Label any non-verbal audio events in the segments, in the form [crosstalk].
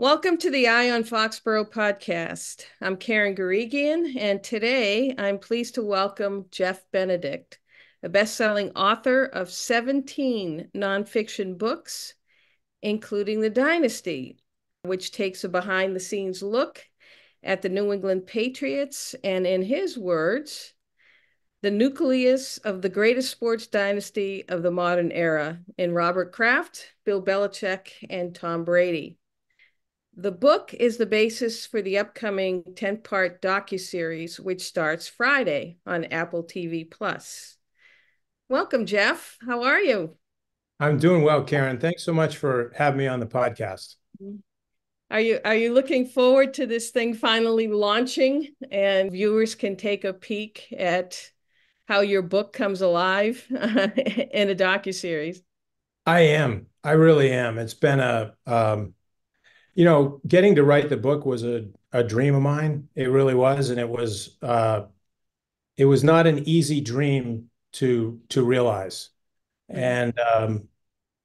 Welcome to the Eye on Foxborough podcast. I'm Karen Guregian, and today I'm pleased to welcome Jeff Benedict, a best-selling author of 17 nonfiction books, including The Dynasty, which takes a behind-the-scenes look at the New England Patriots, and in his words, the nucleus of the greatest sports dynasty of the modern era in Robert Kraft, Bill Belichick, and Tom Brady. The book is the basis for the upcoming 10-part docu-series, which starts Friday on Apple TV Plus. Welcome, Jeff. How are you? I'm doing well, Karen. Thanks so much for having me on the podcast. Are you are you looking forward to this thing finally launching and viewers can take a peek at how your book comes alive [laughs] in a docu-series? I am. I really am. It's been a um, you know, getting to write the book was a, a dream of mine. It really was. And it was uh, it was not an easy dream to to realize. Mm-hmm. And um,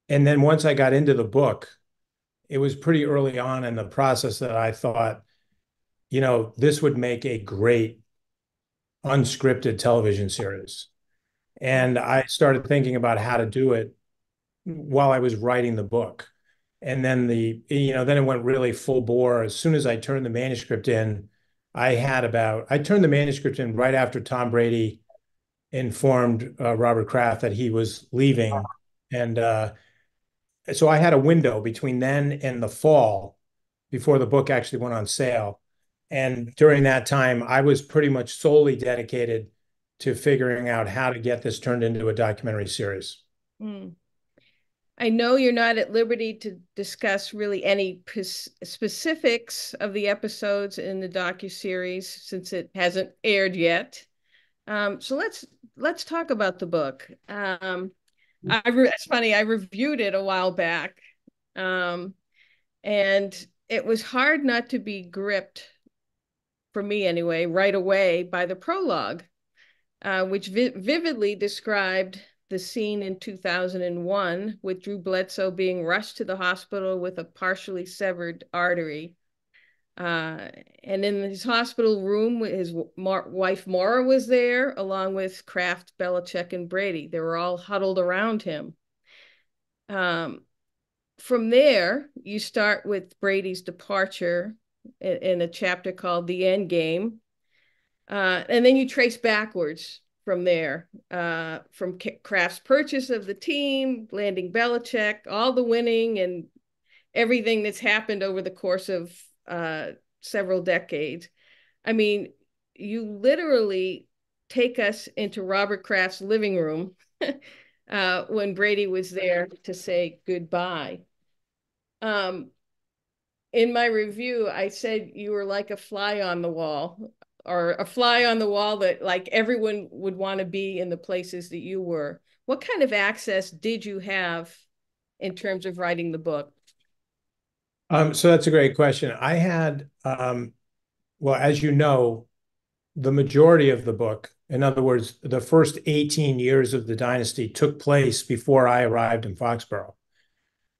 and then once I got into the book, it was pretty early on in the process that I thought, you know, this would make a great unscripted television series. And I started thinking about how to do it while I was writing the book and then the you know then it went really full bore. As soon as i turned the manuscript in i had about i turned the manuscript in right after tom brady informed uh, robert kraft that he was leaving. And uh, so i had a window between then and the fall before the book actually went on sale. And during that time i was pretty much solely dedicated to figuring out how to get this turned into a documentary series. Mm. I know you're not at liberty to discuss really any specifics of the episodes in the docu series since it hasn't aired yet. Um, so let's let's talk about the book. Um, I it's funny I reviewed it a while back, um, and it was hard not to be gripped, for me anyway, right away by the prologue, uh, which vi vividly described the scene in 2001 with Drew Bledsoe being rushed to the hospital with a partially severed artery. Uh, and in his hospital room, his wife Maura was there, along with Kraft, Belichick, and Brady. They were all huddled around him. Um, from there, you start with Brady's departure in, in a chapter called The End Game. Uh, and then you trace backwards from there, uh, from Kraft's purchase of the team, landing Belichick, all the winning and everything that's happened over the course of uh, several decades. I mean, you literally take us into Robert Kraft's living room [laughs] uh, when Brady was there to say goodbye. Um, in my review, I said you were like a fly on the wall or a fly on the wall that like everyone would want to be in the places that you were what kind of access did you have in terms of writing the book? Um, so that's a great question. I had um, well as you know the majority of the book in other words the first 18 years of the dynasty took place before i arrived in foxborough.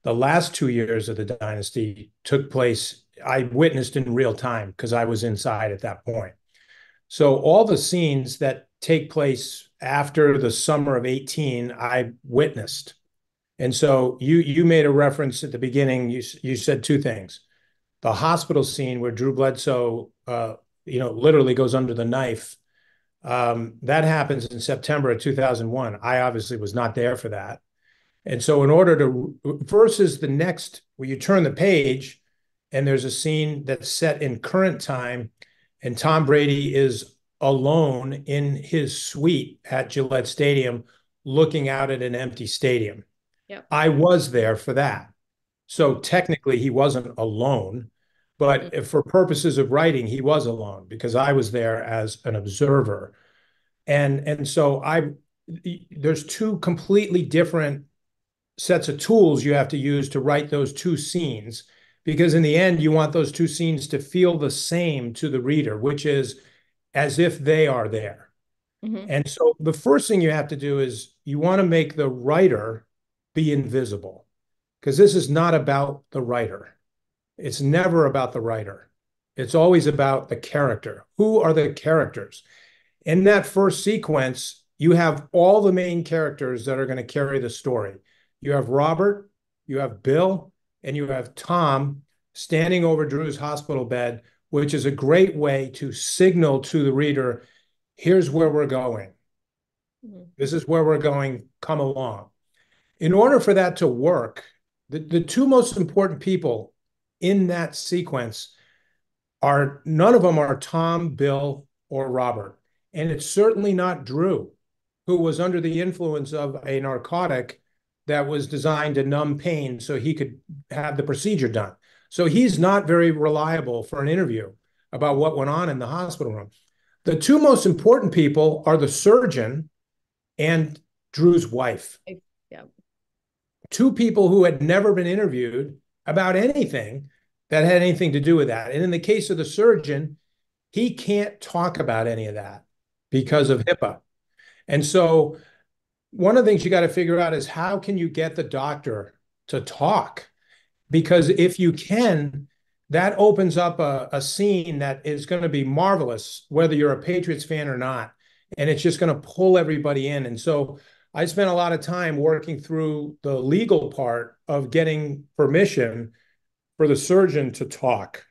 The last two years of the dynasty took place i witnessed in real time because i was inside at that point so all the scenes that take place after the summer of 18, I witnessed. And so you you made a reference at the beginning. You you said two things: the hospital scene where Drew Bledsoe, uh, you know, literally goes under the knife. Um, that happens in September of 2001. I obviously was not there for that. And so, in order to versus the next, where you turn the page, and there's a scene that's set in current time and Tom Brady is alone in his suite at Gillette Stadium looking out at an empty stadium. Yep. I was there for that. So technically he wasn't alone, but mm-hmm. for purposes of writing he was alone because I was there as an observer. And and so I there's two completely different sets of tools you have to use to write those two scenes because in the end you want those two scenes to feel the same to the reader which is as if they are there mm-hmm. and so the first thing you have to do is you want to make the writer be invisible because this is not about the writer It's never about the writer. It's always about the character. Who are the characters? In that first sequence, you have all the main characters that are going to carry the story. You have Robert, you have Bill, and you have Tom standing over Drew's hospital bed, which is a great way to signal to the reader here's where we're going. Mm-hmm. This is where we're going. Come along. In order for that to work, the, the two most important people in that sequence are none of them are Tom, Bill, or Robert. And it's certainly not Drew, who was under the influence of a narcotic that was designed to numb pain so he could have the procedure done. So he's not very reliable for an interview about what went on in the hospital room. The two most important people are the surgeon and Drew's wife. Yeah. Two people who had never been interviewed about anything that had anything to do with that. And in the case of the surgeon, he can't talk about any of that because of HIPAA. And so one of the things you got to figure out is how can you get the doctor to talk? Because if you can, that opens up a, a scene that is going to be marvelous, whether you're a Patriots fan or not. And it's just going to pull everybody in. And so I spent a lot of time working through the legal part of getting permission for the surgeon to talk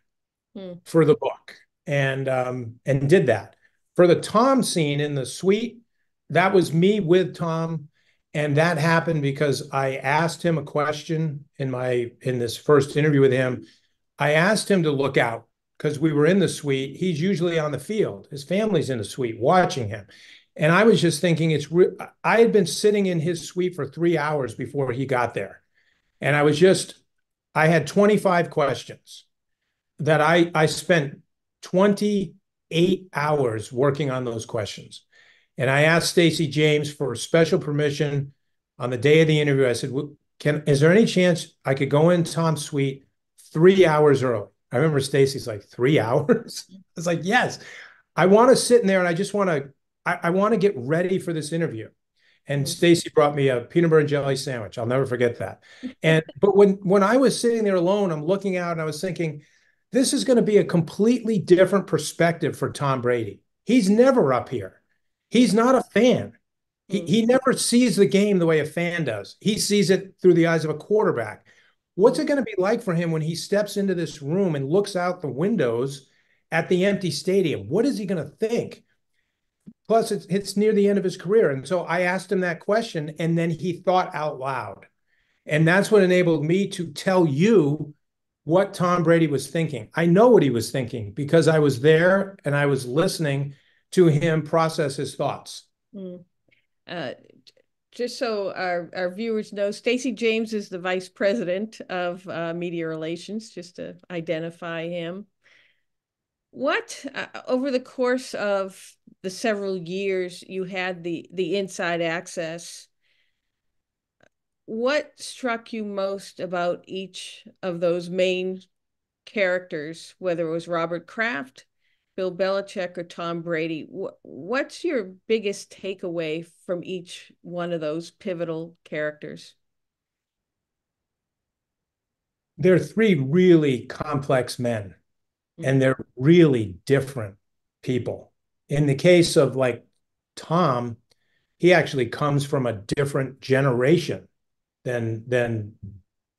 hmm. for the book and um, and did that. For the Tom scene in the suite, that was me with Tom. And that happened because I asked him a question in my in this first interview with him. I asked him to look out because we were in the suite. He's usually on the field. His family's in the suite watching him. And I was just thinking it's re- I had been sitting in his suite for 3 hours before he got there. And I was just I had 25 questions that I I spent 28 hours working on those questions. And I asked Stacey James for special permission on the day of the interview. I said, "Can is there any chance I could go in Tom's suite three hours early?" I remember Stacey's like, three [laughs] hours? I was like, yes. I want to sit in there and I just want to, I, I want to get ready for this interview. And mm-hmm. Brought me a peanut butter and jelly sandwich. I'll never forget that. And [laughs] but when when I was sitting there alone, I'm looking out and I was thinking, this is going to be a completely different perspective for Tom Brady. He's never up here. He's not a fan. He, he mm. never sees the game the way a fan does. He sees it through the eyes of a quarterback. What's it going to be like for him when he steps into this room and looks out the windows at the empty stadium? What is he going to think? Plus, it's, it's near the end of his career. And so I asked him that question, and then he thought out loud. And that's what enabled me to tell you what Tom Brady was thinking. I know what he was thinking because I was there and I was listening to him process his thoughts. Mm. Uh, just so our, our viewers know, Stacey James is the vice president of uh, media relations, just to identify him. What, uh, over the course of the several years you had the, the inside access, what struck you most about each of those main characters, whether it was Robert Kraft, Bill Belichick or Tom Brady. What's your biggest takeaway from each one of those pivotal characters? They're three really complex men, mm-hmm. and they're really different people. In the case of like Tom, he actually comes from a different generation than than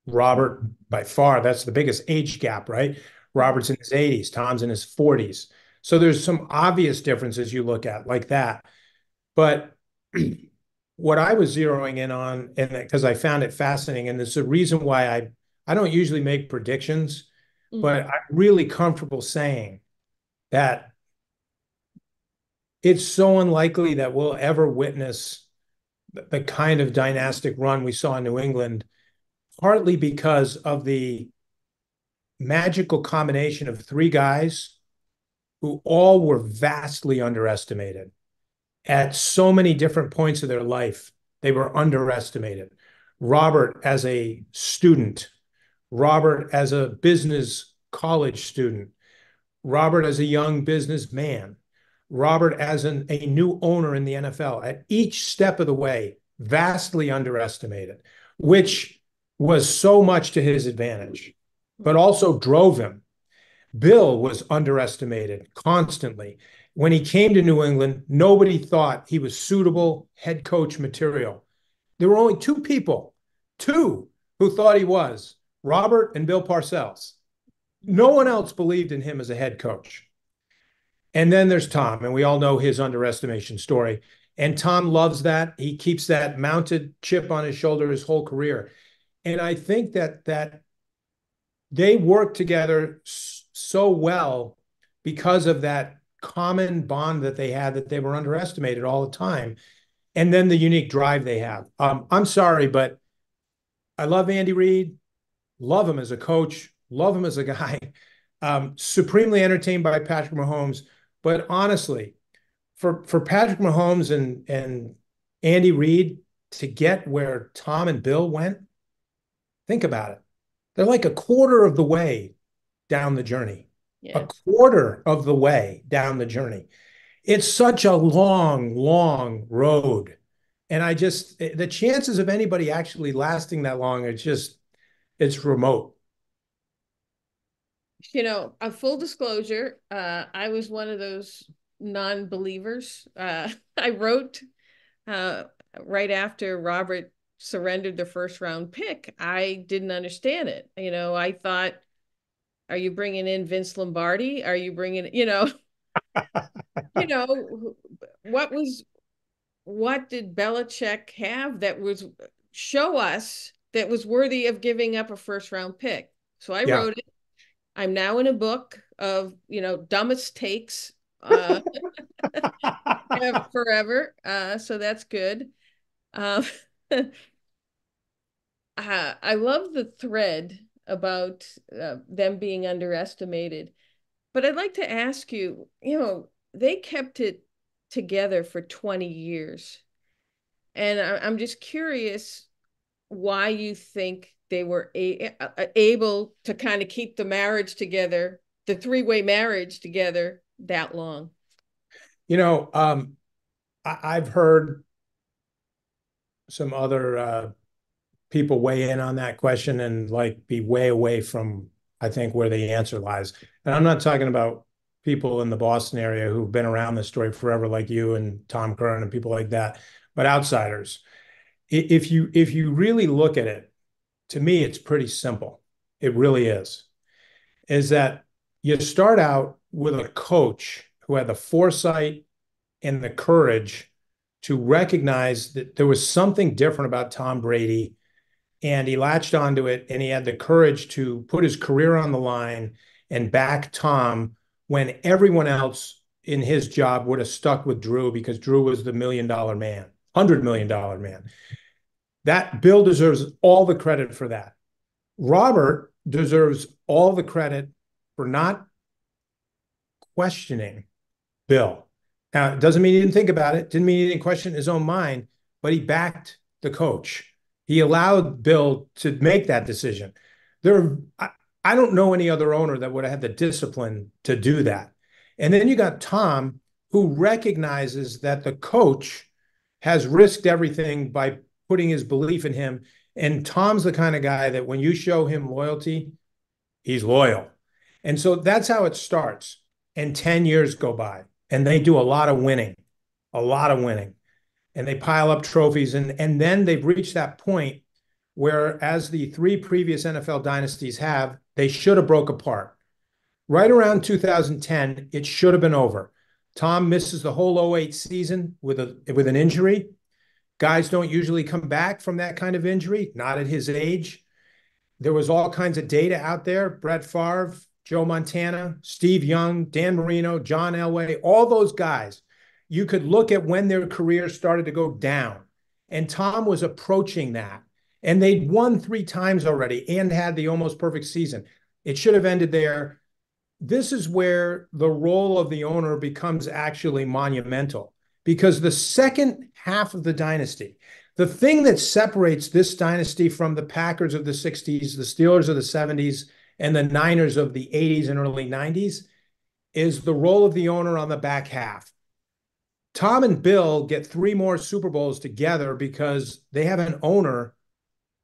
Robert by far. That's the biggest age gap, right? Robert's in his 80s, Tom's in his 40s. So there's some obvious differences you look at like that. But [clears throat] what I was zeroing in on, and because I found it fascinating, and it's a reason why I I don't usually make predictions, mm-hmm. but I'm really comfortable saying that it's so unlikely that we'll ever witness the kind of dynastic run we saw in New England, partly because of the magical combination of three guys who all were vastly underestimated at so many different points of their life. They were underestimated. Robert as a student, Robert as a business college student, Robert as a young businessman, Robert as an, a new owner in the NFL. At each step of the way, vastly underestimated, which was so much to his advantage. but also drove him. Bill was underestimated constantly. When he came to New England, nobody thought he was suitable head coach material. There were only two people, two, who thought he was Robert and Bill Parcells. No one else believed in him as a head coach. And then there's Tom, and we all know his underestimation story. And Tom loves that. He keeps that mounted chip on his shoulder his whole career. And I think that that they work together so well because of that common bond that they had that they were underestimated all the time. And then the unique drive they have. Um, I'm sorry, but I love Andy Reid, love him as a coach, love him as a guy. [laughs] Um, supremely entertained by Patrick Mahomes. But honestly, for for Patrick Mahomes and and Andy Reid to get where Tom and Bill went, think about it. They're like a quarter of the way down the journey. A quarter of the way down the journey. It's such a long, long road. And I just the chances of anybody actually lasting that long are just it's remote. You know, a full disclosure, uh, I was one of those non-believers. Uh, [laughs] I wrote uh, right after Robert surrendered the first round pick. I didn't understand it. You know, I thought, are you bringing in Vince Lombardi? Are you bringing, you know, [laughs] you know, what was, what did Belichick have that was show us that was worthy of giving up a first round pick? So I yeah. wrote it. I'm now in a book of, you know, dumbest takes uh, [laughs] forever. Uh, so that's good. Uh, [laughs] uh, I love the thread about uh, them being underestimated. But I'd like to ask you, you know, they kept it together for 20 years. And I, am just curious why you think they were a- able to kind of keep the marriage together, the three way marriage together that long? You know, um, I- have heard some other uh, people weigh in on that question and like be way away from I think where the answer lies. And I'm not talking about people in the Boston area who've been around this story forever, like you and Tom Curran and people like that, but outsiders. If you if you really look at it, to me, it's pretty simple. It really is. Is that you start out with a coach who had the foresight and the courage to recognize that there was something different about Tom Brady and he latched onto it and he had the courage to put his career on the line and back Tom when everyone else in his job would have stuck with Drew because Drew was the million dollar man, hundred million dollar man. That Bill deserves all the credit for that. Robert deserves all the credit for not questioning Bill. Now, it doesn't mean he didn't think about it, didn't mean he didn't question his own mind, but he backed the coach. He allowed Bill to make that decision. There, I, I don't know any other owner that would have had the discipline to do that. And then you got Tom, who recognizes that the coach has risked everything by putting his belief in him. And Tom's the kind of guy that when you show him loyalty, he's loyal. And so that's how it starts. And 10 years go by, and they do a lot of winning, a lot of winning and they pile up trophies. And and then they've reached that point where as the three previous NFL dynasties have they should have broke apart. Right around 2010 it should have been over. Tom misses the whole 08 season with a with an injury. Guys don't usually come back from that kind of injury not at his age. There was all kinds of data out there. Brett Favre Joe Montana Steve Young Dan Marino John Elway all those guys you could look at when their career started to go down. And Tom was approaching that. And they'd won three times already and had the almost perfect season. It should have ended there. This is where the role of the owner becomes actually monumental because the second half of the dynasty, the thing that separates this dynasty from the Packers of the 60s, the Steelers of the 70s, and the Niners of the 80s and early 90s is the role of the owner on the back half. Tom and Bill get three more Super Bowls together because they have an owner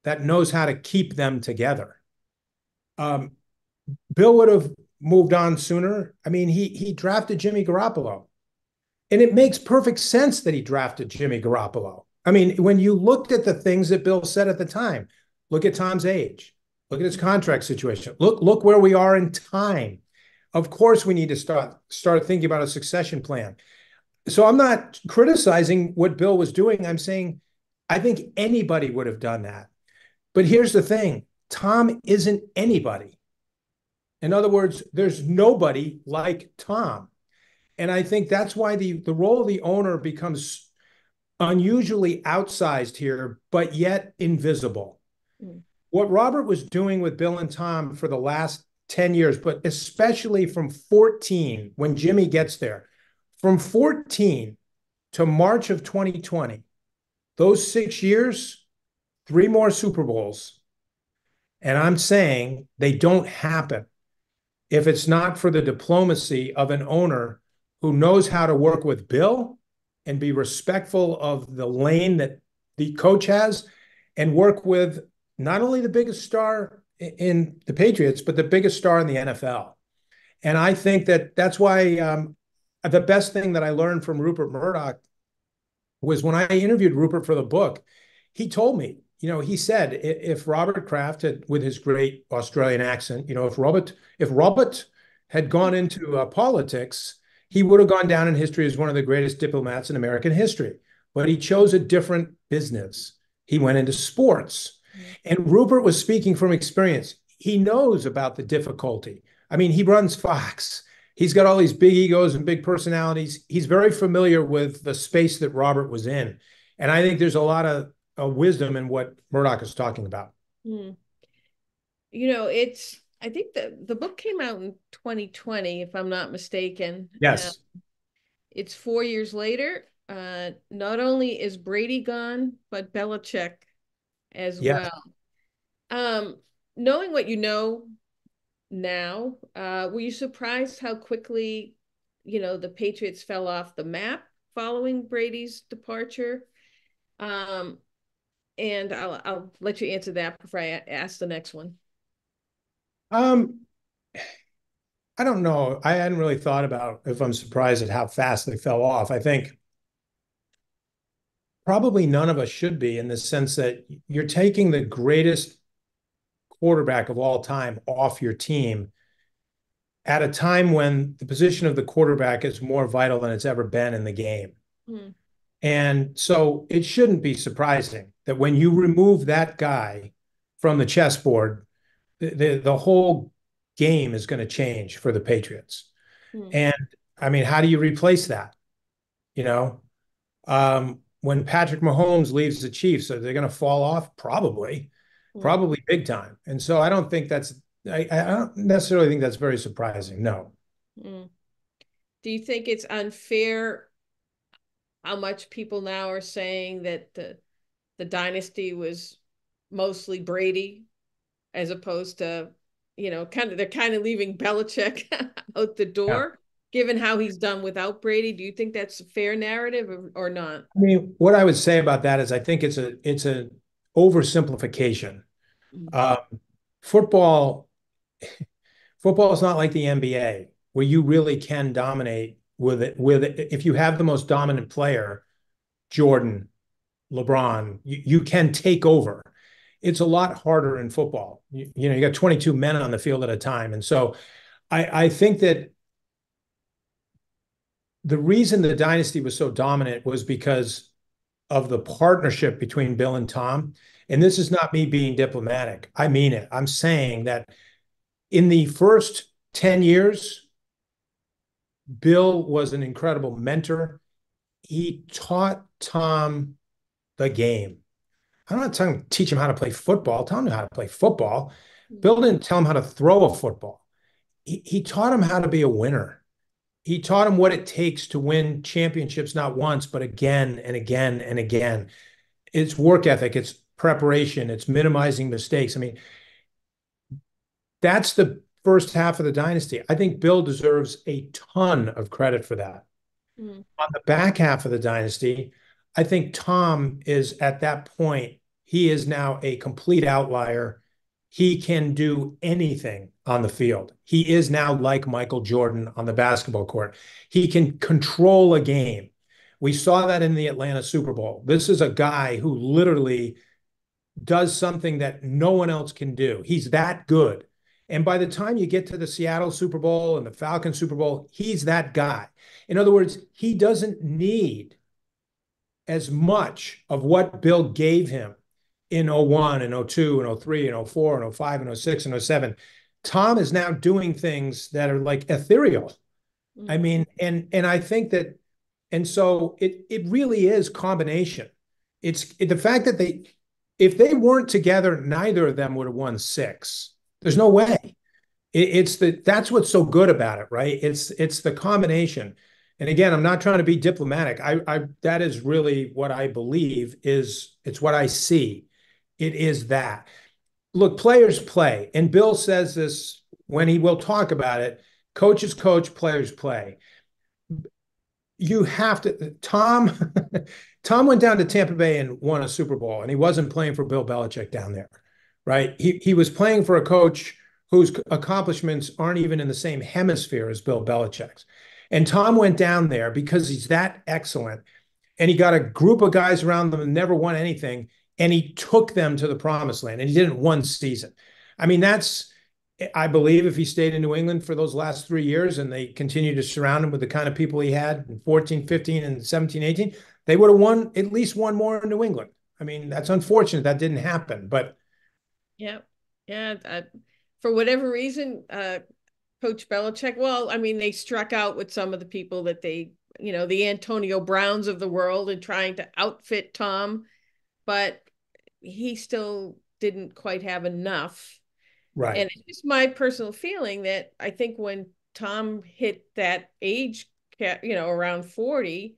that knows how to keep them together. Um, Bill would have moved on sooner. I mean, he he drafted Jimmy Garoppolo. And it makes perfect sense that he drafted Jimmy Garoppolo. I mean, when you looked at the things that Bill said at the time, look at Tom's age, look at his contract situation, look look where we are in time. Of course, we need to start start thinking about a succession plan. So I'm not criticizing what Bill was doing. I'm saying I think anybody would have done that. But here's the thing Tom isn't anybody. In other words, there's nobody like Tom. And I think that's why the, the role of the owner becomes unusually outsized here, but yet invisible. Mm. What Robert was doing with Bill and Tom for the last 10 years, but especially from 14, when Jimmy gets there, from 14 to March of 2020, those six years, three more Super Bowls. And I'm saying they don't happen if it's not for the diplomacy of an owner who knows how to work with Bill and be respectful of the lane that the coach has and work with not only the biggest star in the Patriots, but the biggest star in the NFL. And I think that that's why um, the best thing that I learned from Rupert Murdoch was when I interviewed Rupert for the book, he told me, you know, he said if Robert Kraft had, with his great Australian accent, you know, if Robert, if Robert had gone into uh, politics, he would have gone down in history as one of the greatest diplomats in American history. But he chose a different business. He went into sports. Mm-hmm. And Rupert was speaking from experience. He knows about the difficulty. I mean, he runs Fox. He's got all these big egos and big personalities. He's very familiar with the space that Robert was in. And I think there's a lot of, of wisdom in what Murdoch is talking about. Mm. You know, it's I think the the book came out in 2020, if I'm not mistaken. Yes. Uh, it's four years later. Uh, not only is Brady gone, but Belichick as yes. well. Um, knowing what you know now, uh, were you surprised how quickly, you know, the Patriots fell off the map following Brady's departure? Um, and I'll I'll let you answer that before I ask the next one. Um, I don't know. I hadn't really thought about if I'm surprised at how fast they fell off. I think probably none of us should be in the sense that you're taking the greatest quarterback of all time off your team at a time when the position of the quarterback is more vital than it's ever been in the game. Mm. And so it shouldn't be surprising that when you remove that guy from the chessboard, the the whole game is going to change for the Patriots. Mm. And I mean, how do you replace that? You know, um, when Patrick Mahomes leaves the Chiefs, are they going to fall off? Probably. Probably big time. And so I don't think that's I, I don't necessarily think that's very surprising. No. Mm. Do you think it's unfair how much people now are saying that the the dynasty was mostly Brady as opposed to, you know, kind of they're kind of leaving Belichick [laughs] out the door. Yeah. Given how he's done without Brady, do you think that's a fair narrative or, or not? I mean, what I would say about that is I think it's a it's a oversimplification. Mm-hmm. Uh, football [laughs] football is not like the NBA where you really can dominate with it with it. if you have the most dominant player jordan lebron you, you can take over it's a lot harder in football. You, you know, you got 22 men on the field at a time. And so I, I think that the reason the dynasty was so dominant was because of the partnership between Bill and Tom. And this is not me being diplomatic. I mean it. I'm saying that in the first 10 years, Bill was an incredible mentor. He taught Tom the game. I'm not telling him teach him how to play football. Tell him how to play football. Bill didn't tell him how to throw a football. He, he taught him how to be a winner. He taught him what it takes to win championships, not once, but again and again and again. It's work ethic, it's preparation, it's minimizing mistakes. I mean, that's the first half of the dynasty. I think Bill deserves a ton of credit for that. Mm. On the back half of the dynasty, I think Tom is at that point he is now a complete outlier he can do anything on the field. He is now like Michael Jordan on the basketball court. He can control a game. We saw that in the Atlanta Super Bowl. This is a guy who literally does something that no one else can do. He's that good. And by the time you get to the Seattle Super Bowl and the Falcon Super Bowl, he's that guy. In other words, he doesn't need as much of what Bill gave him in 01 and 02 and 03 and 04 and 05 and 06 and 07. Tom is now doing things that are like ethereal. Mm-hmm. I mean, and and I think that, and so it it really is combination. It's it, the fact that they, if they weren't together, neither of them would have won six. There's no way. It, it's the that's what's so good about it, right? It's it's the combination. And again, I'm not trying to be diplomatic. I, I that is really what I believe is it's what I see. It is that. Look, players play, and Bill says this when he will talk about it. Coaches coach, players play. You have to. Tom, [laughs] Tom went down to Tampa Bay and won a Super Bowl, and he wasn't playing for Bill Belichick down there right? He he was playing for a coach whose accomplishments aren't even in the same hemisphere as Bill Belichick's. And Tom went down there because he's that excellent. And he got a group of guys around them and never won anything. And he took them to the promised land. And he did it one season. I mean, that's, I believe, if he stayed in New England for those last three years and they continued to surround him with the kind of people he had in 14, 15, and 17, 18, they would have won at least one more in New England. I mean, that's unfortunate that didn't happen. But yeah, yeah. For whatever reason, uh, Coach Belichick. Well, I mean, they struck out with some of the people that they, you know, the Antonio Browns of the world, and trying to outfit Tom, but he still didn't quite have enough. Right. And it's just my personal feeling that I think when Tom hit that age, you know, around forty,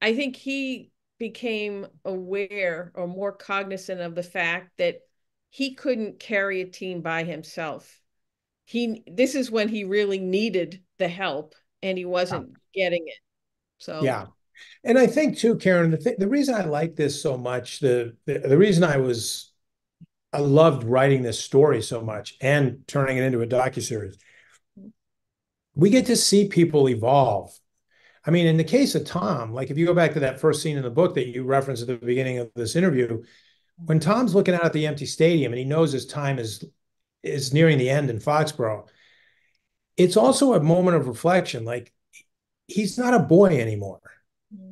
I think he became aware or more cognizant of the fact that he couldn't carry a team by himself. He this is when he really needed the help and he wasn't yeah. getting it. So Yeah. And I think too, Karen, the th- the reason I like this so much, the, the the reason I was I loved writing this story so much and turning it into a docuseries. We get to see people evolve. I mean, in the case of Tom, like if you go back to that first scene in the book that you referenced at the beginning of this interview, when Tom's looking out at the empty stadium and he knows his time is is nearing the end in Foxborough, it's also a moment of reflection. Like he's not a boy anymore.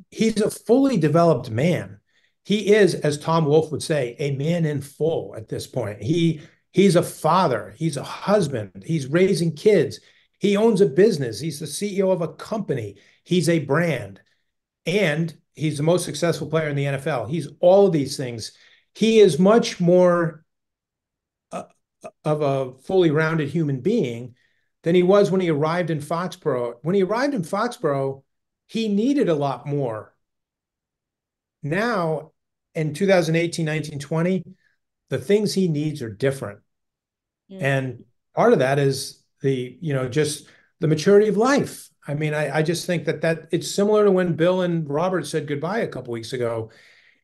He's a fully developed man. He is, as Tom Wolfe would say, a man in full at this point. He he's a father, he's a husband, he's raising kids, he owns a business, he's the CEO of a company, he's a brand, and he's the most successful player in the NFL. He's all of these things he is much more uh, of a fully rounded human being than he was when he arrived in Foxborough. When he arrived in Foxborough, he needed a lot more. Now, in 2018, 19, 20, the things he needs are different. And part of that is the, you know, just the maturity of life. I mean, I, I just think that that it's similar to when Bill and Robert said goodbye a couple weeks ago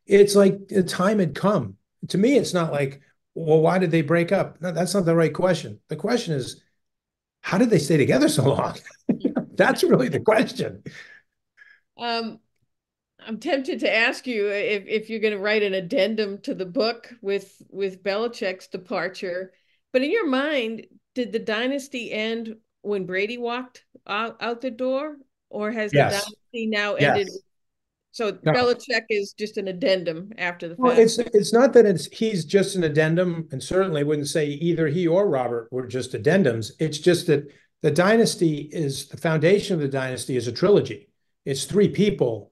it's like the time had come. To me, it's not like, well, why did they break up? No, that's not the right question. The question is, how did they stay together so long? [laughs] that's really the question. Um, I'm tempted to ask you if, if you're going to write an addendum to the book with with Belichick's departure. But in your mind, did the dynasty end when Brady walked out, out the door, or has yes. the dynasty now ended yes. So no. Belichick is just an addendum after the fact. Well, it's it's not that it's he's just an addendum, and certainly wouldn't say either he or Robert were just addendums. It's just that the dynasty is the foundation of the dynasty is a trilogy. It's three people.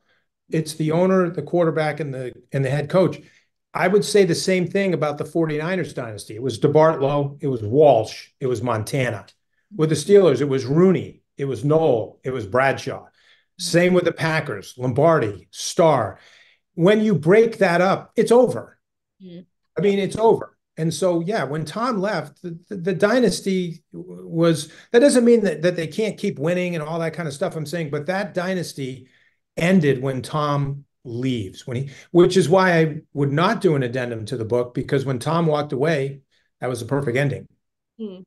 It's the owner, the quarterback, and the and the head coach. I would say the same thing about the 49ers dynasty. It was DeBartolo, it was Walsh, it was Montana. With the Steelers, it was Rooney, it was Noll, it was Bradshaw. Same with the Packers, Lombardi, Starr. When you break that up, it's over. Mm-hmm. I mean, it's over. And so, yeah, when Tom left, the, the, the, dynasty was that doesn't mean that, that they can't keep winning and all that kind of stuff. I'm saying, but that dynasty ended when Tom leaves, when he, which is why I would not do an addendum to the book because when Tom walked away, that was a perfect ending. Hmm.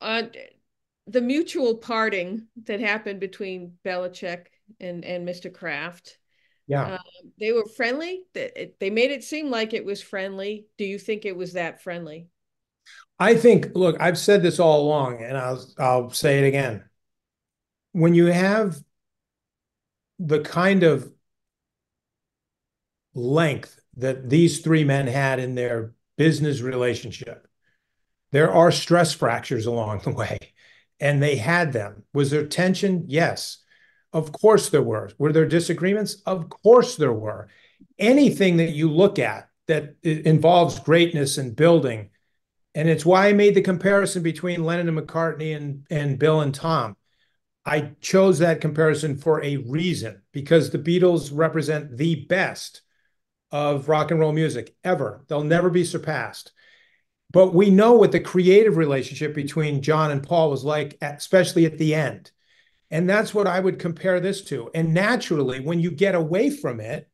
Uh, the mutual parting that happened between Belichick and and Mr. Kraft. Yeah, uh, they were friendly. They, they made it seem like it was friendly. Do you think it was that friendly? I think. Look, I've said this all along, and I'll I'll say it again. When you have the kind of length that these three men had in their business relationship, there are stress fractures along the way and they had them. Was there tension? Yes. Of course there were. Were there disagreements? Of course there were. Anything that you look at that involves greatness and building, and it's why I made the comparison between Lennon and McCartney and, and Bill and Tom. I chose that comparison for a reason because the Beatles represent the best of rock and roll music ever. They'll never be surpassed. But we know what the creative relationship between John and Paul was like, especially at the end. And that's what I would compare this to. And naturally, when you get away from it,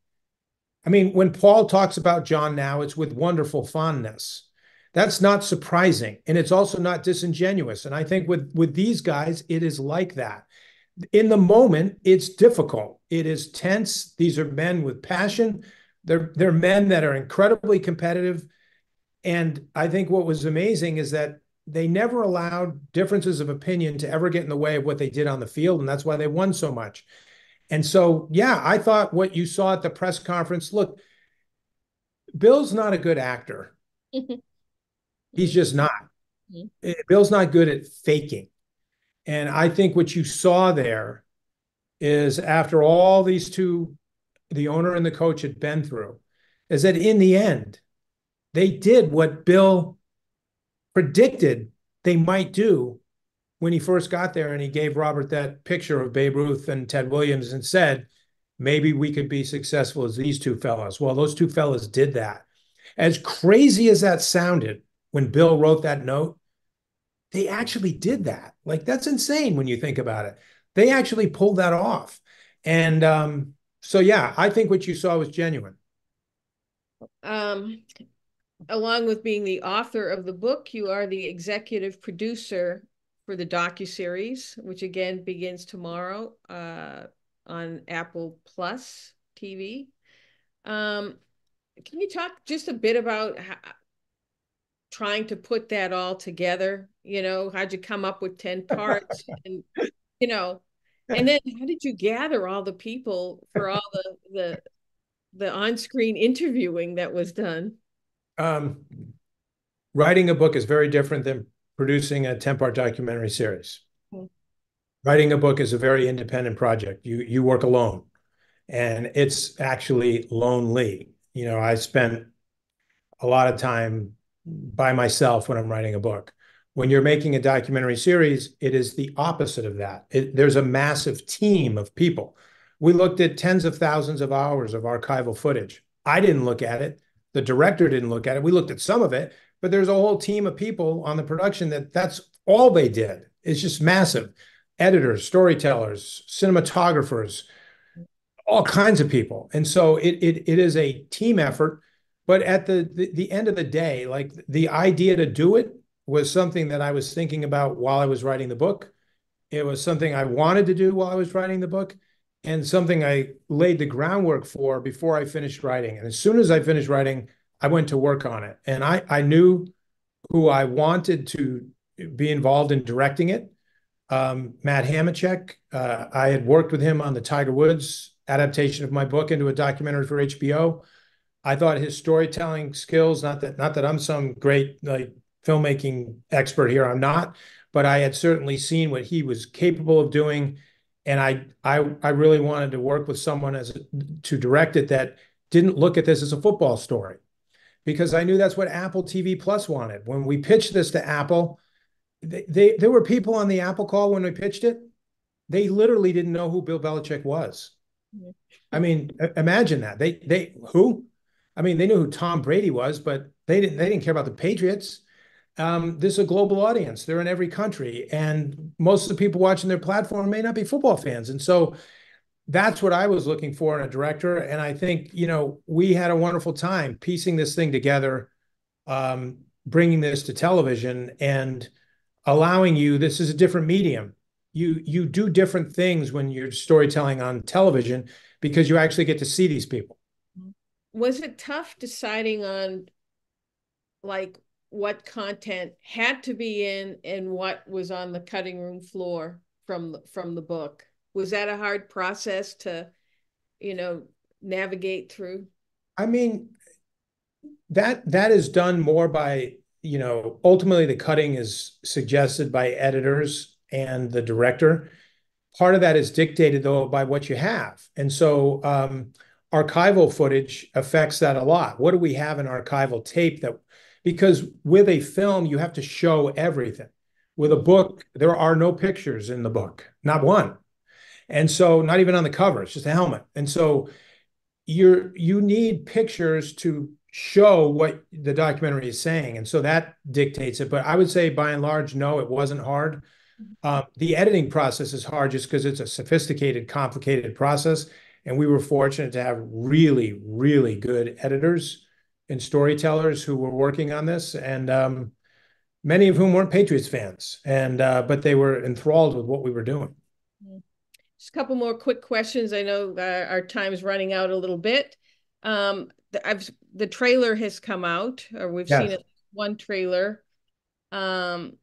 I mean, when Paul talks about John now, it's with wonderful fondness. That's not surprising. And it's also not disingenuous. And I think with, with these guys, it is like that. In the moment, it's difficult. It is tense. These are men with passion. They're, they're men that are incredibly competitive. And I think what was amazing is that they never allowed differences of opinion to ever get in the way of what they did on the field. And that's why they won so much. And so, yeah, I thought what you saw at the press conference look, Bill's not a good actor. He's just not. Mm-hmm. Bill's not good at faking. And I think what you saw there is after all these two, the owner and the coach had been through, is that in the end, they did what Bill predicted they might do when he first got there and he gave Robert that picture of Babe Ruth and Ted Williams and said, maybe we could be successful as these two fellas. Well, those two fellas did that. As crazy as that sounded when Bill wrote that note, they actually did that. Like that's insane when you think about it. They actually pulled that off. And um, so yeah, I think what you saw was genuine. Um, along with being the author of the book, you are the executive producer for the docu series, which again begins tomorrow uh, on Apple Plus TV. Um, can you talk just a bit about how, trying to put that all together? You know, how'd you come up with ten parts, [laughs] and you know, and then how did you gather all the people for all the the the on-screen interviewing that was done? Um, writing a book is very different than producing a 10 part documentary series. Mm-hmm. Writing a book is a very independent project. You you work alone, and it's actually lonely. You know, I spent a lot of time by myself when I'm writing a book. When you're making a documentary series, it is the opposite of that. It, there's a massive team of people. We looked at tens of thousands of hours of archival footage. I didn't look at it. The director didn't look at it. We looked at some of it, but there's a whole team of people on the production that that's all they did. It's just massive. Editors, storytellers, cinematographers, all kinds of people. And so it it, it is a team effort. But at the, the the end of the day, like the idea to do it was something that I was thinking about while I was writing the book. It was something I wanted to do while I was writing the book and something I laid the groundwork for before I finished writing. And as soon as I finished writing, I went to work on it. And I, I knew who I wanted to be involved in directing it. Um, Matt Hamachek, uh, I had worked with him on the Tiger Woods adaptation of my book into a documentary for HBO. I thought his storytelling skills, not that not that I'm some great like filmmaking expert here, I'm not, but I had certainly seen what he was capable of doing and I I I really wanted to work with someone as to direct it that didn't look at this as a football story because I knew that's what Apple TV Plus wanted. When we pitched this to Apple, they, they there were people on the Apple call when we pitched it. They literally didn't know who Bill Belichick was. I mean, imagine that. They they who? I mean, they knew who Tom Brady was, but they didn't they didn't care about the Patriots um, this is a global audience. They're in every country, and most of the people watching their platform may not be football fans. And so that's what I was looking for in a director. And I think you know we had a wonderful time piecing this thing together. Um, bringing this to television and allowing you, this is a different medium. You you do different things when you're storytelling on television because you actually get to see these people. Was it tough deciding on like what content had to be in and what was on the cutting room floor from from the book? Was that a hard process to, you know, navigate through? I mean, that that is done more by you know ultimately the cutting is suggested by editors and the director part of that is dictated though by what you have and so um, archival footage affects that a lot what do we have in archival tape that because with a film you have to show everything. With a book there are no pictures in the book not one. And so not even on the cover it's just a helmet. And so you're you need pictures to show what the documentary is saying. And so that dictates it. But i would say by and large no it wasn't hard. Uh, the editing process is hard just because it's a sophisticated complicated process. And we were fortunate to have really really good editors and storytellers who were working on this and um, many of whom weren't patriots fans and uh, but they were enthralled with what we were doing just a couple more quick questions i know uh, our time's running out a little bit um, I've the trailer has come out, or we've yes. seen one trailer, um,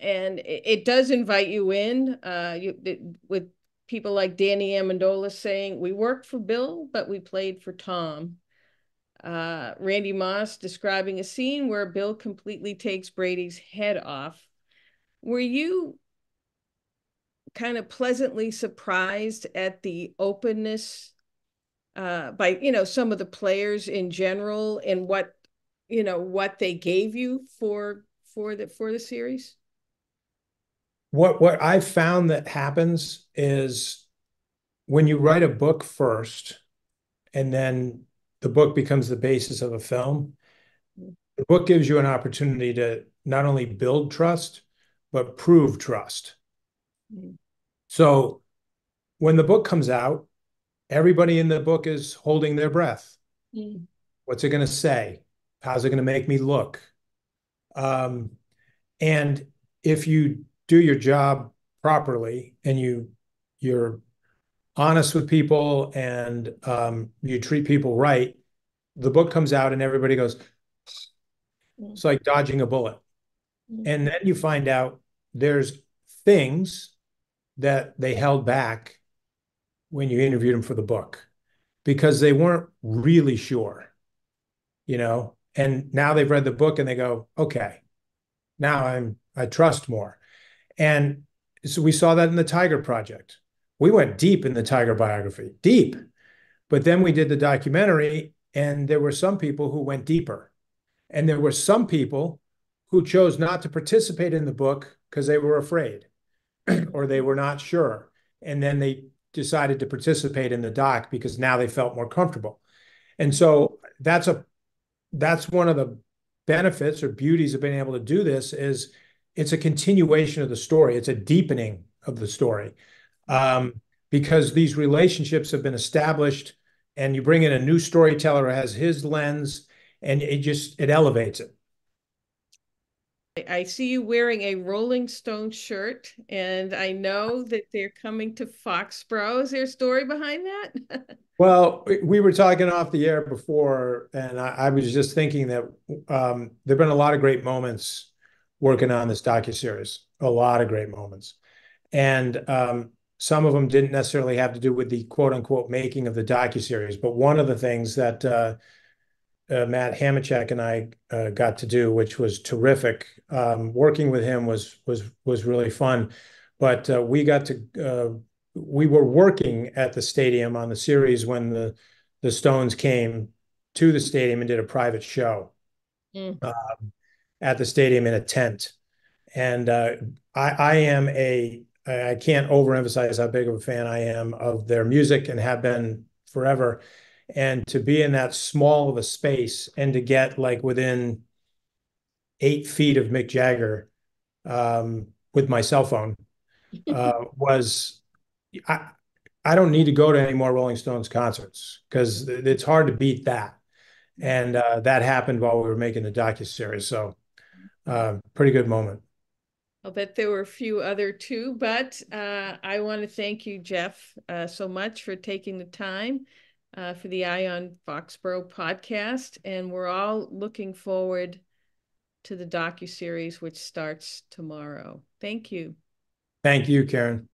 and it, it, does invite you in. Uh, you it, with people like Danny Amendola saying, "We worked for Bill, but we played for Tom." Uh, Randy Moss describing a scene where Bill completely takes Brady's head off. Were you kind of pleasantly surprised at the openness uh, by you know some of the players in general and what you know what they gave you for for the for the series what what i've found that happens is when you write a book first and then the book becomes the basis of a film the book gives you an opportunity to not only build trust but prove trust mm-hmm. so when the book comes out everybody in the book is holding their breath. Mm. What's it going to say? How's it going to make me look? Um, and if you do your job properly and you you're honest with people and um, you treat people right, the book comes out and everybody goes, it's like dodging a bullet. Mm. And then you find out there's things that they held back when you interviewed them for the book because they weren't really sure, you know. And now they've read the book and they go, okay, now I'm I trust more. And so we saw that in the Tiger Project. We went deep in the Tiger biography, deep. But then we did the documentary, and there were some people who went deeper. And there were some people who chose not to participate in the book because they were afraid [clears throat] or they were not sure. And then they decided to participate in the doc because now they felt more comfortable. And so that's a that's one of the benefits or beauties of being able to do this is it's a continuation of the story. It's a deepening of the story um, because these relationships have been established, and you bring in a new storyteller who has his lens, and it just it elevates it. I see you wearing a Rolling Stone shirt, and I know that they're coming to Foxborough. Is there a story behind that? [laughs] well, we were talking off the air before, and I, I was just thinking that um, there've been a lot of great moments working on this docu series. A lot of great moments, and um, some of them didn't necessarily have to do with the quote unquote making of the docu series. But one of the things that uh, uh, Matt Hamachek and I uh, got to do, which was terrific. Um, working with him was was was really fun, but uh, we got to uh, we were working at the stadium on the series when the the Stones came to the stadium and did a private show mm. um, at the stadium in a tent, and uh, I, I am a I can't overemphasize how big of a fan I am of their music and have been forever and to be in that small of a space and to get like within eight feet of Mick Jagger um, with my cell phone [laughs] uh, was I I don't need to go to any more Rolling Stones concerts because it's hard to beat that, and uh, that happened while we were making the docu series. So uh, pretty good moment. I'll bet there were a few other too, but uh, I want to thank you, Jeff, uh, so much for taking the time uh, for the Eye on Foxborough podcast. And we're all looking forward to the docu-series, which starts tomorrow. Thank you. Thank you, Karen.